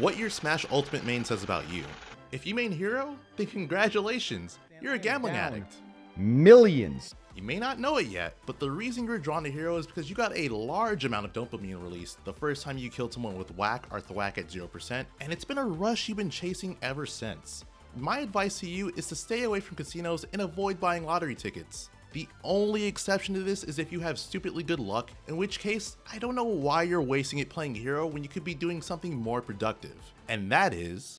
what your Smash Ultimate main says about you. If you main hero, then congratulations, you're a gambling Down. addict. Millions. You may not know it yet, but the reason you're drawn to Hero is because you got a large amount of dopamine released the first time you killed someone with whack or thwack at 0%, and it's been a rush you've been chasing ever since. My advice to you is to stay away from casinos and avoid buying lottery tickets. The only exception to this is if you have stupidly good luck, in which case, I don't know why you're wasting it playing Hero when you could be doing something more productive. And that is